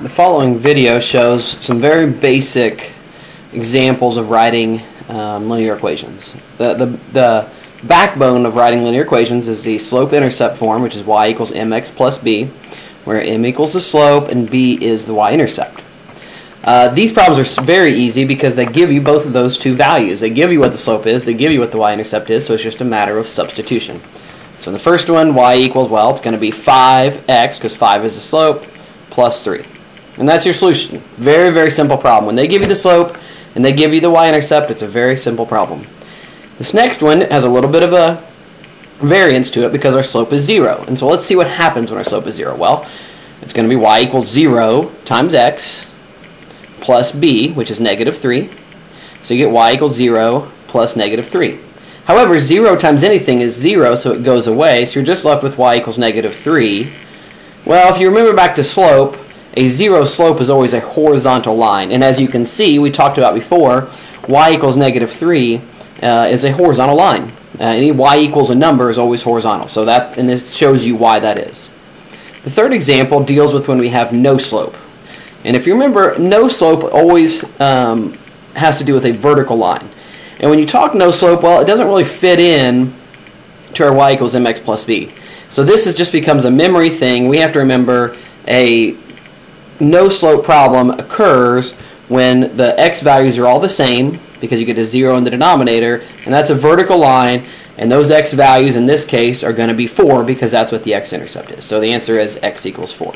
The following video shows some very basic examples of writing um, linear equations. The, the, the backbone of writing linear equations is the slope-intercept form, which is y equals mx plus b, where m equals the slope and b is the y-intercept. Uh, these problems are very easy because they give you both of those two values. They give you what the slope is, they give you what the y-intercept is, so it's just a matter of substitution. So in the first one, y equals, well, it's going to be 5x, because 5 is the slope, plus 3. And that's your solution. Very, very simple problem. When they give you the slope and they give you the y-intercept, it's a very simple problem. This next one has a little bit of a variance to it because our slope is 0. And so let's see what happens when our slope is 0. Well, it's going to be y equals 0 times x plus b, which is negative 3. So you get y equals 0 plus negative 3. However, 0 times anything is 0, so it goes away, so you're just left with y equals negative 3. Well, if you remember back to slope, a zero slope is always a horizontal line. And as you can see, we talked about before, y equals negative 3 uh, is a horizontal line. Uh, any y equals a number is always horizontal. So that, and this shows you why that is. The third example deals with when we have no slope. And if you remember, no slope always um, has to do with a vertical line. And when you talk no slope, well, it doesn't really fit in to our y equals mx plus b. So this is just becomes a memory thing. We have to remember a no slope problem occurs when the x values are all the same because you get a zero in the denominator and that's a vertical line and those x values in this case are going to be 4 because that's what the x-intercept is. So the answer is x equals 4.